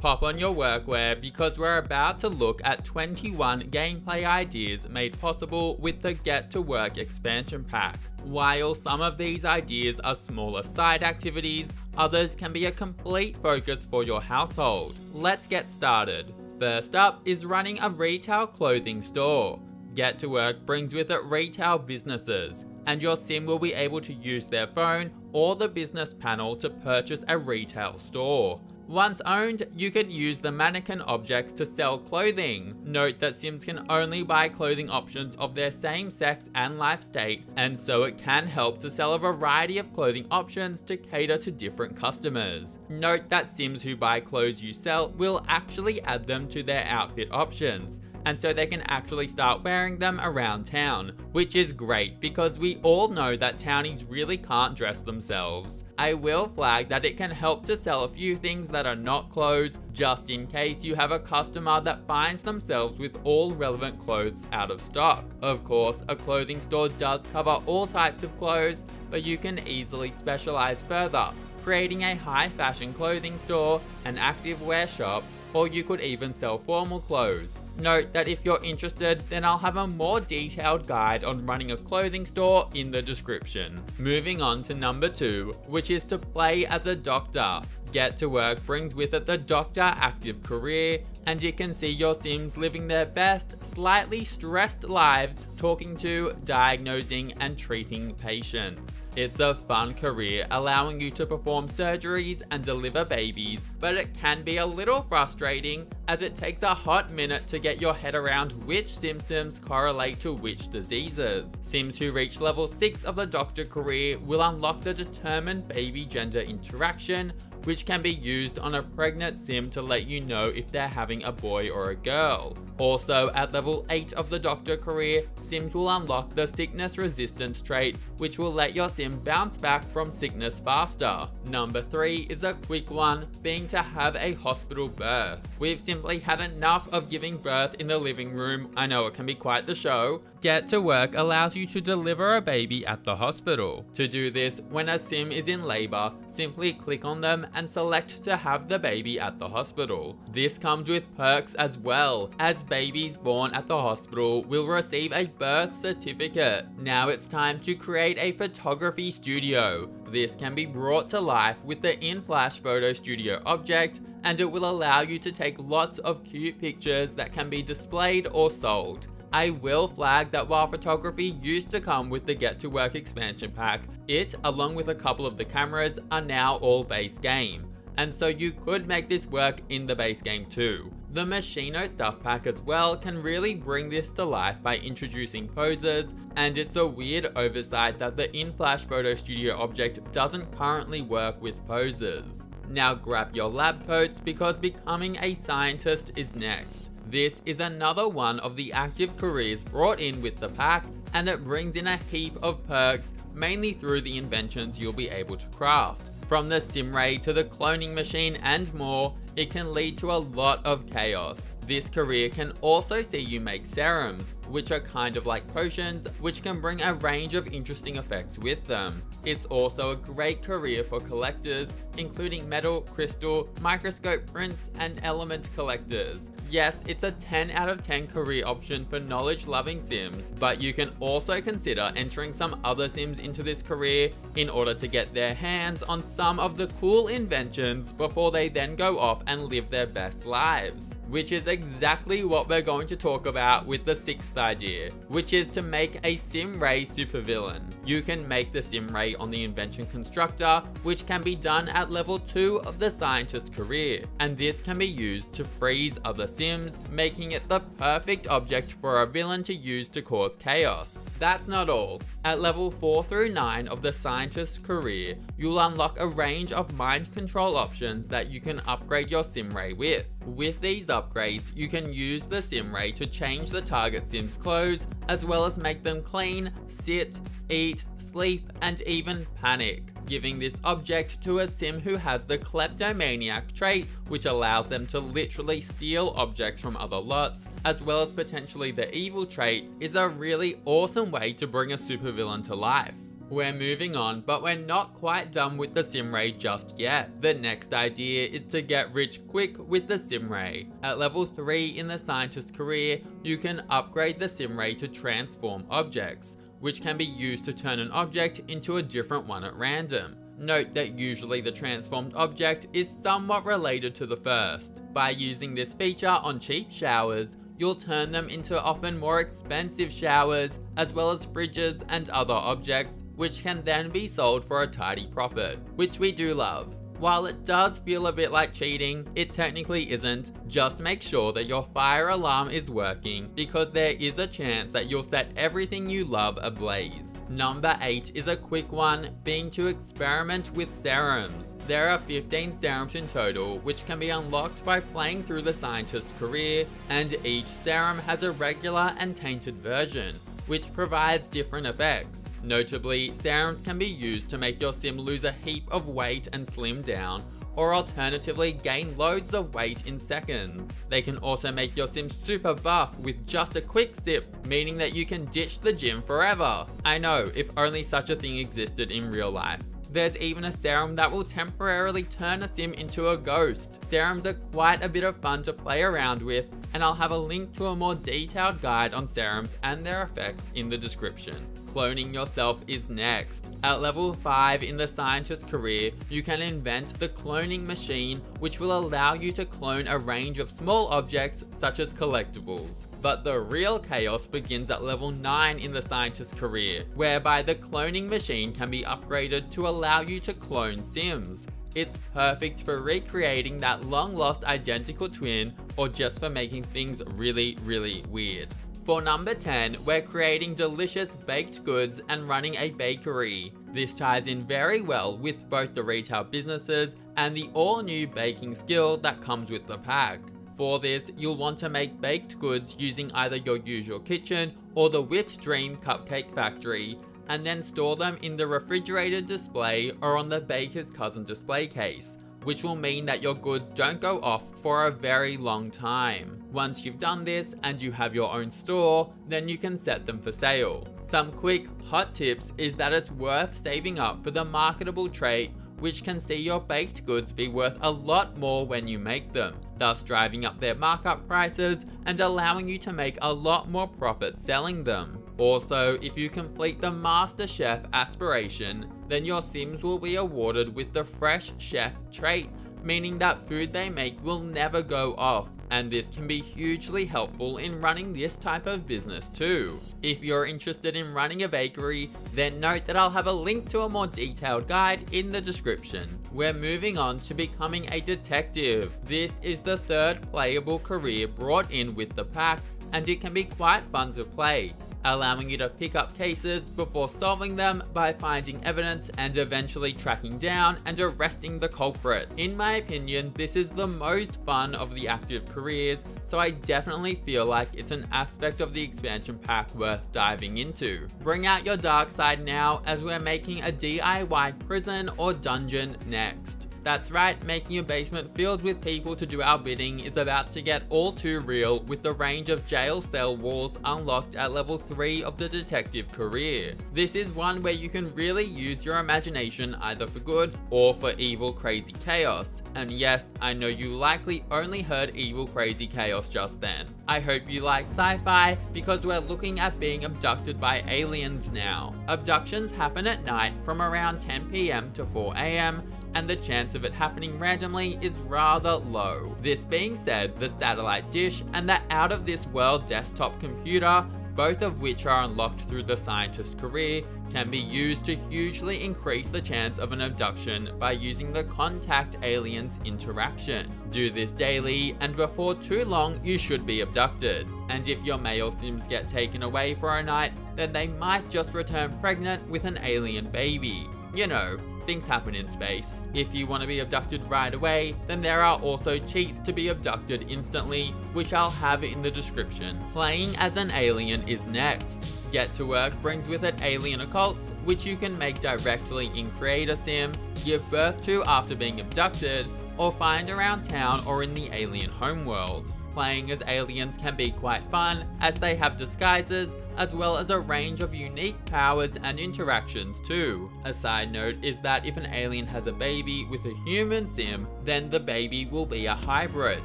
Pop on your workwear because we're about to look at 21 gameplay ideas made possible with the Get to Work expansion pack. While some of these ideas are smaller side activities, others can be a complete focus for your household. Let's get started. First up is running a retail clothing store. Get to Work brings with it retail businesses, and your sim will be able to use their phone or the business panel to purchase a retail store. Once owned, you can use the mannequin objects to sell clothing. Note that Sims can only buy clothing options of their same sex and life state, and so it can help to sell a variety of clothing options to cater to different customers. Note that Sims who buy clothes you sell will actually add them to their outfit options, and so they can actually start wearing them around town, which is great because we all know that townies really can't dress themselves. I will flag that it can help to sell a few things that are not clothes, just in case you have a customer that finds themselves with all relevant clothes out of stock. Of course, a clothing store does cover all types of clothes, but you can easily specialize further, creating a high fashion clothing store, an active wear shop, or you could even sell formal clothes. Note that if you're interested, then I'll have a more detailed guide on running a clothing store in the description. Moving on to number 2, which is to play as a doctor. Get to Work brings with it the Doctor active career, and you can see your Sims living their best, slightly stressed lives, talking to, diagnosing, and treating patients. It's a fun career, allowing you to perform surgeries and deliver babies, but it can be a little frustrating as it takes a hot minute to get your head around which symptoms correlate to which diseases. Sims who reach level 6 of the doctor career will unlock the determined baby gender interaction, which can be used on a pregnant sim to let you know if they're having a boy or a girl. Also, at level 8 of the Doctor career, Sims will unlock the Sickness Resistance trait, which will let your Sim bounce back from sickness faster. Number 3 is a quick one, being to have a hospital birth. We've simply had enough of giving birth in the living room, I know it can be quite the show. Get to Work allows you to deliver a baby at the hospital. To do this, when a Sim is in labour, simply click on them and select to have the baby at the hospital. This comes with perks as well, as babies born at the hospital will receive a birth certificate. Now it's time to create a photography studio. This can be brought to life with the InFlash Photo Studio object and it will allow you to take lots of cute pictures that can be displayed or sold. I will flag that while photography used to come with the Get to Work expansion pack, it, along with a couple of the cameras, are now all base game. And so you could make this work in the base game too. The Moschino stuff pack as well can really bring this to life by introducing poses, and it's a weird oversight that the in-flash Photo Studio object doesn't currently work with poses. Now grab your lab coats because becoming a scientist is next. This is another one of the active careers brought in with the pack, and it brings in a heap of perks, mainly through the inventions you'll be able to craft. From the Simray to the cloning machine and more, it can lead to a lot of chaos. This career can also see you make serums, which are kind of like potions, which can bring a range of interesting effects with them. It's also a great career for collectors, including metal, crystal, microscope prints, and element collectors. Yes, it's a 10 out of 10 career option for knowledge loving sims, but you can also consider entering some other sims into this career in order to get their hands on some of the cool inventions before they then go off and live their best lives. Which is exactly what we're going to talk about with the sixth idea, which is to make a Simray supervillain. You can make the Simray on the invention constructor, which can be done at level 2 of the scientist career, and this can be used to freeze other sims, making it the perfect object for a villain to use to cause chaos. That's not all. At level 4 through 9 of the scientist career, you'll unlock a range of mind control options that you can upgrade your Simray with. With these upgrades, you can use the Simray to change the target sim's clothes, as well as make them clean, sit, eat, sleep, and even panic, giving this object to a sim who has the kleptomaniac trait, which allows them to literally steal objects from other lots, as well as potentially the evil trait, is a really awesome way to bring a supervillain to life. We're moving on, but we're not quite done with the Simray just yet. The next idea is to get rich quick with the Simray. At level 3 in the scientist career, you can upgrade the Simray to transform objects, which can be used to turn an object into a different one at random. Note that usually the transformed object is somewhat related to the first. By using this feature on cheap showers, you'll turn them into often more expensive showers, as well as fridges and other objects, which can then be sold for a tidy profit, which we do love. While it does feel a bit like cheating, it technically isn't. Just make sure that your fire alarm is working because there is a chance that you'll set everything you love ablaze. Number 8 is a quick one, being to experiment with serums. There are 15 serums in total, which can be unlocked by playing through the scientist's career, and each serum has a regular and tainted version, which provides different effects. Notably, serums can be used to make your sim lose a heap of weight and slim down, or alternatively gain loads of weight in seconds. They can also make your sim super buff with just a quick sip, meaning that you can ditch the gym forever. I know, if only such a thing existed in real life. There's even a serum that will temporarily turn a sim into a ghost. Serums are quite a bit of fun to play around with, and I'll have a link to a more detailed guide on serums and their effects in the description. Cloning yourself is next. At level 5 in the scientist career, you can invent the cloning machine which will allow you to clone a range of small objects such as collectibles. But the real chaos begins at level 9 in the scientist career, whereby the cloning machine can be upgraded to allow you to clone sims. It's perfect for recreating that long lost identical twin or just for making things really, really weird. For number 10, we're creating delicious baked goods and running a bakery. This ties in very well with both the retail businesses and the all new baking skill that comes with the pack. For this, you'll want to make baked goods using either your usual kitchen or the Whipped Dream Cupcake Factory, and then store them in the refrigerated display or on the baker's cousin display case which will mean that your goods don't go off for a very long time. Once you've done this and you have your own store, then you can set them for sale. Some quick hot tips is that it's worth saving up for the marketable trait which can see your baked goods be worth a lot more when you make them, thus driving up their markup prices and allowing you to make a lot more profit selling them. Also, if you complete the Master Chef aspiration, then your Sims will be awarded with the Fresh Chef trait, meaning that food they make will never go off, and this can be hugely helpful in running this type of business too. If you're interested in running a bakery, then note that I'll have a link to a more detailed guide in the description. We're moving on to becoming a detective. This is the third playable career brought in with the pack, and it can be quite fun to play allowing you to pick up cases before solving them by finding evidence and eventually tracking down and arresting the culprit. In my opinion, this is the most fun of the active careers, so I definitely feel like it's an aspect of the expansion pack worth diving into. Bring out your dark side now as we're making a DIY prison or dungeon next. That's right, making a basement filled with people to do our bidding is about to get all too real with the range of jail cell walls unlocked at level 3 of the detective career. This is one where you can really use your imagination either for good or for evil crazy chaos. And yes, I know you likely only heard evil crazy chaos just then. I hope you like sci-fi because we're looking at being abducted by aliens now. Abductions happen at night from around 10pm to 4am and the chance of it happening randomly is rather low. This being said, the satellite dish and the out of this world desktop computer, both of which are unlocked through the scientist career, can be used to hugely increase the chance of an abduction by using the contact aliens interaction. Do this daily and before too long you should be abducted. And if your male sims get taken away for a night, then they might just return pregnant with an alien baby. You know, things happen in space. If you want to be abducted right away, then there are also cheats to be abducted instantly, which I'll have in the description. Playing as an alien is next. Get to Work brings with it alien occults, which you can make directly in Create a Sim, give birth to after being abducted, or find around town or in the alien homeworld. Playing as aliens can be quite fun as they have disguises as well as a range of unique powers and interactions too. A side note is that if an alien has a baby with a human sim, then the baby will be a hybrid.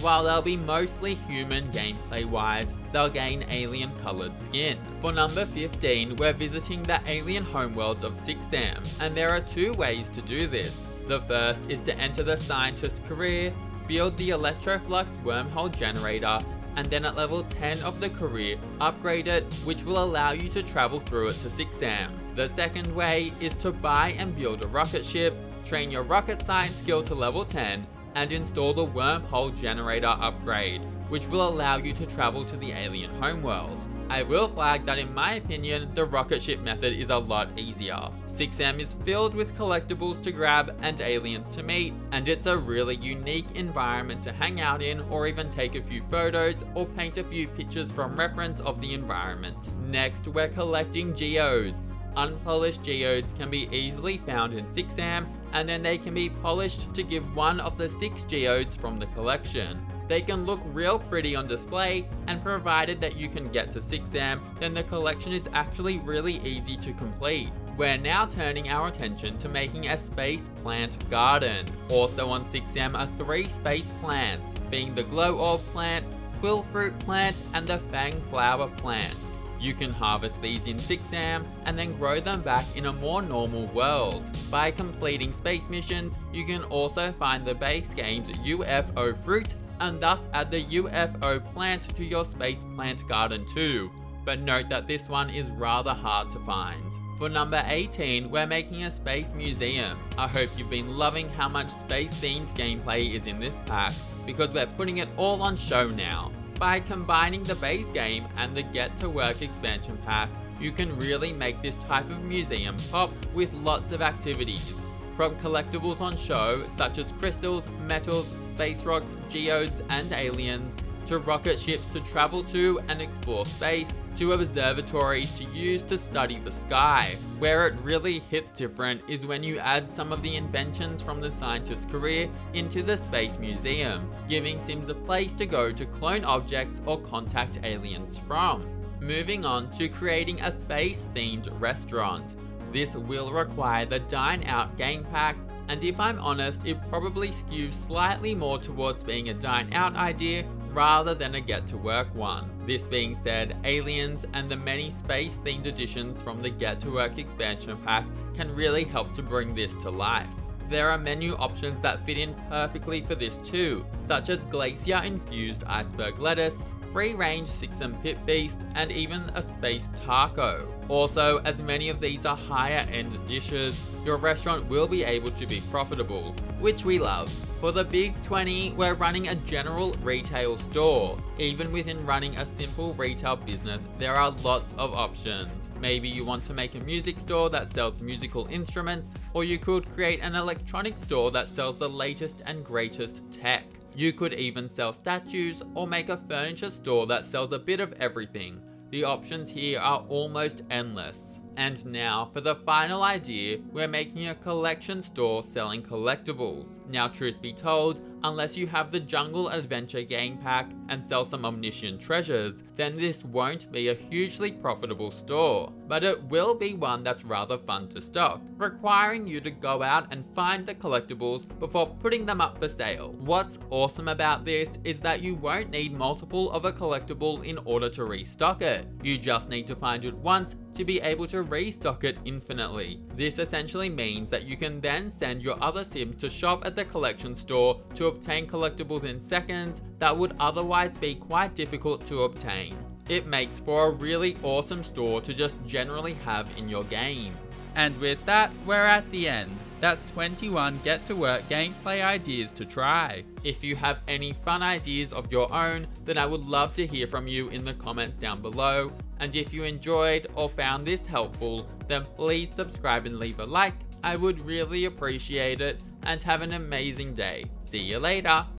While they'll be mostly human gameplay wise, they'll gain alien coloured skin. For number 15, we're visiting the alien homeworlds of Sixam, and there are two ways to do this. The first is to enter the scientist's career, build the Electroflux wormhole generator, and then at level 10 of the career, upgrade it, which will allow you to travel through it to Sixam. The second way is to buy and build a rocket ship, train your rocket science skill to level 10, and install the wormhole generator upgrade, which will allow you to travel to the alien homeworld. I will flag that in my opinion, the rocket ship method is a lot easier. Sixam is filled with collectibles to grab and aliens to meet, and it's a really unique environment to hang out in or even take a few photos or paint a few pictures from reference of the environment. Next, we're collecting geodes. Unpolished geodes can be easily found in Sixam, and then they can be polished to give one of the 6 geodes from the collection. They can look real pretty on display, and provided that you can get to Sixam, then the collection is actually really easy to complete. We're now turning our attention to making a space plant garden. Also on Sixam are three space plants, being the glow orb plant, quill fruit plant, and the fang flower plant. You can harvest these in Sixam and then grow them back in a more normal world. By completing space missions, you can also find the base game's UFO fruit and thus add the UFO plant to your space plant garden too. But note that this one is rather hard to find. For number 18, we're making a space museum. I hope you've been loving how much space themed gameplay is in this pack, because we're putting it all on show now. By combining the base game and the Get to Work expansion pack, you can really make this type of museum pop with lots of activities. From collectibles on show, such as crystals, metals, space rocks, geodes, and aliens, to rocket ships to travel to and explore space, to observatories to use to study the sky. Where it really hits different is when you add some of the inventions from the scientist's career into the Space Museum, giving Sims a place to go to clone objects or contact aliens from. Moving on to creating a space-themed restaurant. This will require the Dine Out game pack, and if I'm honest, it probably skews slightly more towards being a Dine Out idea rather than a Get to Work one. This being said, Aliens and the many space themed additions from the Get to Work expansion pack can really help to bring this to life. There are menu options that fit in perfectly for this too, such as glacier infused iceberg lettuce, free range Sixam Pit Beast, and even a space taco. Also, as many of these are higher end dishes, your restaurant will be able to be profitable, which we love. For the Big 20, we're running a general retail store. Even within running a simple retail business, there are lots of options. Maybe you want to make a music store that sells musical instruments, or you could create an electronic store that sells the latest and greatest tech. You could even sell statues or make a furniture store that sells a bit of everything. The options here are almost endless. And now for the final idea, we're making a collection store selling collectibles. Now truth be told, unless you have the Jungle Adventure game pack and sell some Omiscan treasures, then this won't be a hugely profitable store. But it will be one that's rather fun to stock, requiring you to go out and find the collectibles before putting them up for sale. What's awesome about this is that you won't need multiple of a collectible in order to restock it. You just need to find it once to be able to restock it infinitely. This essentially means that you can then send your other sims to shop at the collection store to obtain collectibles in seconds that would otherwise be quite difficult to obtain. It makes for a really awesome store to just generally have in your game. And with that, we're at the end. That's 21 get to work gameplay ideas to try. If you have any fun ideas of your own, then I would love to hear from you in the comments down below. And if you enjoyed or found this helpful, then please subscribe and leave a like. I would really appreciate it and have an amazing day. See you later.